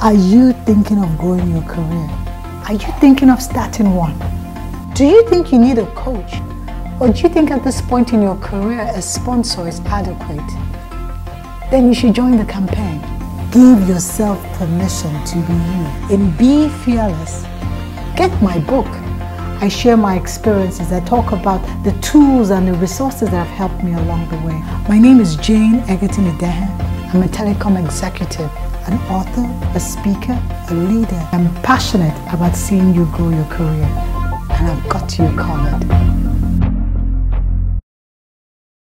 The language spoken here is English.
Are you thinking of growing your career? Are you thinking of starting one? Do you think you need a coach? Or do you think at this point in your career a sponsor is adequate? Then you should join the campaign. Give yourself permission to be you and be fearless. Get my book. I share my experiences. I talk about the tools and the resources that have helped me along the way. My name is Jane Egerton Idehen. I'm a telecom executive an author, a speaker, a leader. I'm passionate about seeing you grow your career and I've got you covered.